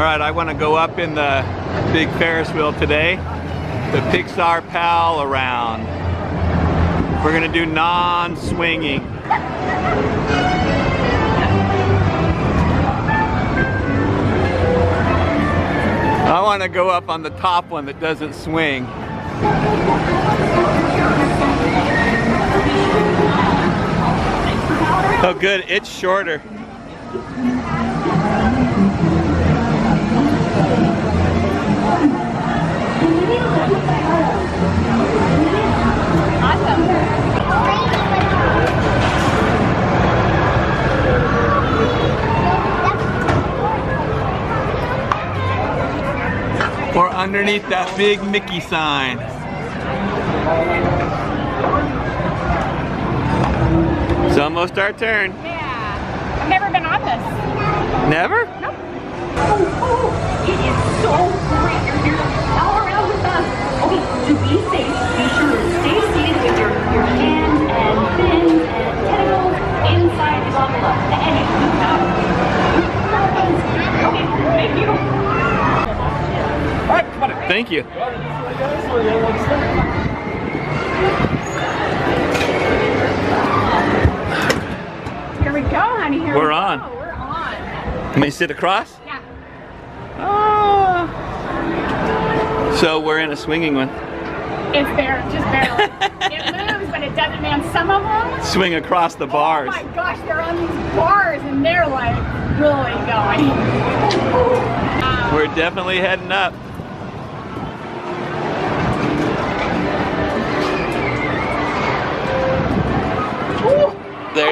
All right, I want to go up in the big Ferris wheel today, the Pixar Pal-A-Round. We're gonna do non-swinging. I want to go up on the top one that doesn't swing. Oh good, it's shorter. Or underneath that big Mickey sign. It's almost our turn. Yeah. I've never been on this. Never? Nope. Oh, oh, it is so great you're here all around with us. Okay, to be safe, be sure to stay seated with your, your hands and fins and tentacles inside the gondola. And you do have Okay, thank you. All right, come on. Thank you. Here we go, honey. Here We're we on. Go. We're on. Can we sit across? Yeah. Ah. So we're in a swinging one. It's bare, just barely. it moves, but it doesn't, man. Some of them, Swing across the bars. oh my gosh, they're on these bars and they're like really going. We're definitely heading up.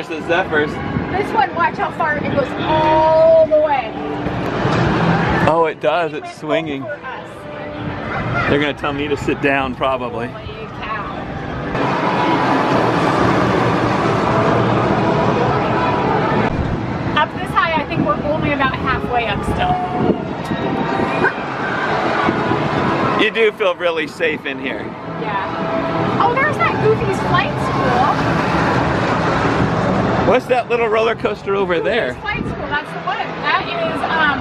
There's the Zephyrs. This one, watch how far it goes all the way. Oh, it does. It's swinging. They're gonna tell me to sit down probably. Up this high, I think we're only about halfway up still. You do feel really safe in here. Yeah. Oh, there's that Goofy's Flight. What's that little roller coaster over there? Goofy's Flight School, that's the one. That is um,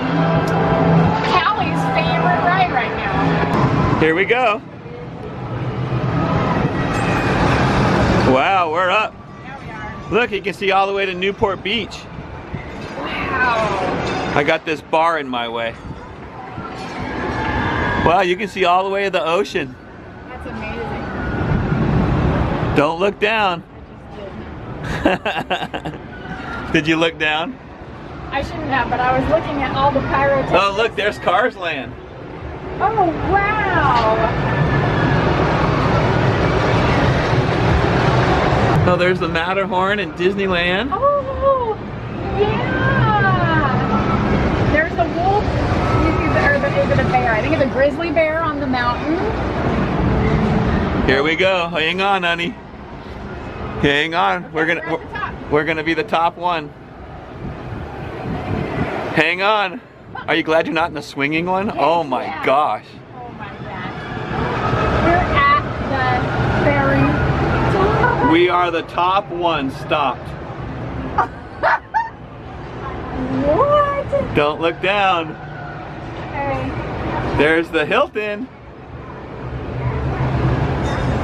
Callie's favorite ride right now. Here we go. Wow, we're up. There we are. Look, you can see all the way to Newport Beach. Wow. I got this bar in my way. Wow, you can see all the way to the ocean. That's amazing. Don't look down. Did you look down? I shouldn't have, but I was looking at all the pyrotechnics. Oh, look, there's Cars Land. Oh, wow. Oh, there's the Matterhorn in Disneyland. Oh, yeah. There's the wolf. Or the, is it a bear? I think it's a grizzly bear on the mountain. Here we go. Hang on, honey. Hang on. We're gonna We're at the top. we're, gonna be the top one. Hang on. Are you glad you're not in the swinging one? Oh my yeah. gosh. Oh my gosh. We're at the top. We are the top one stopped. What? Don't look down. Okay. There's the Hilton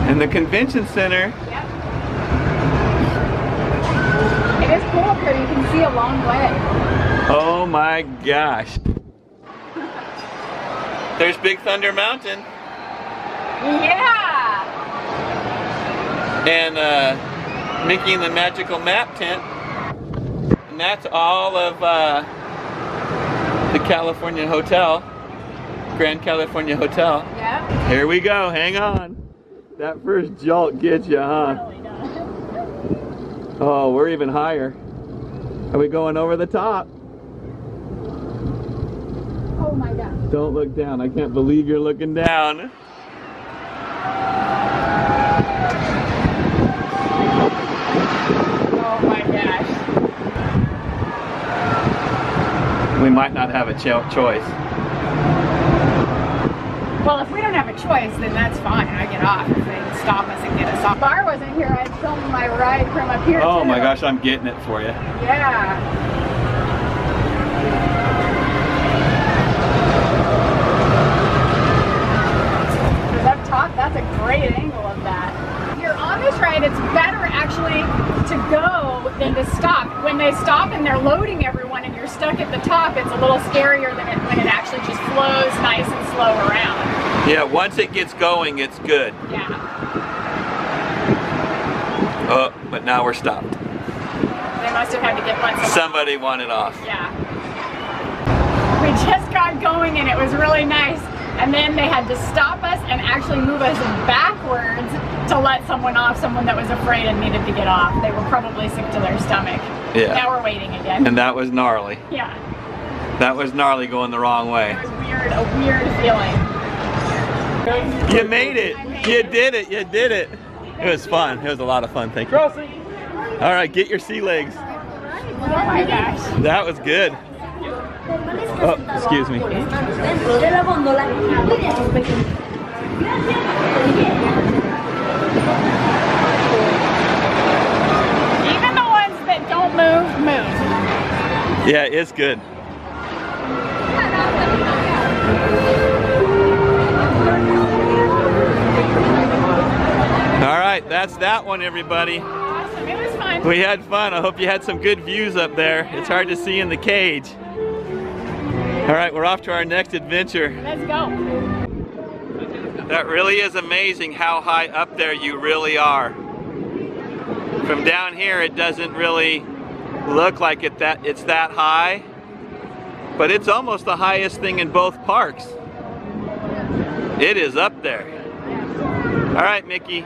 and the convention center. Yep. It is cool because you can see a long way. Oh my gosh. There's Big Thunder Mountain Yeah. and uh, Mickey and the Magical Map Tent. And that's all of uh, the California Hotel, Grand Californian Hotel. Yep. Here we go, hang on. That first jolt gets you, huh? Oh, we're even higher. Are we going over the top? Oh my gosh. Don't look down. I can't believe you're looking down. Oh my gosh. We might not have a cho- choice. Well, if we don't have a choice, then that's fine. I get off stop us and get us off. Bar wasn't here, I filmed my ride from up here. Oh too. my gosh, I'm getting it for you. Yeah. Top, that's a great angle of that. If on this ride, it's better actually to go than to stop. When they stop and they're loading everyone and you're stuck at the top, it's a little scarier than it, when it actually just flows nice and slow around. Yeah, once it gets going, it's good. Yeah. Oh, but now we're stopped. They must have had to get one. Somebody wanted off. Yeah. We just got going and it was really nice. And then they had to stop us and actually move us backwards to let someone off, someone that was afraid and needed to get off. They were probably sick to their stomach. Yeah. Now we're waiting again. And that was gnarly. yeah. That was gnarly going the wrong way. It was weird, a weird feeling. You made it. You did it. You did it. It was fun. It was a lot of fun. Thank you. All right, get your sea legs. Oh my gosh. That was good. Oh, excuse me. de la góndola. Even the ones that don't move, move. Yeah, it's good. That's that one, everybody. Awesome. It was fun. We had fun. I hope you had some good views up there. It's hard to see in the cage. All right, we're off to our next adventure. Let's go. That really is amazing how high up there you really are. From down here, it doesn't really look like it that it's that high, but it's almost the highest thing in both parks. It is up there. All right, Mickey.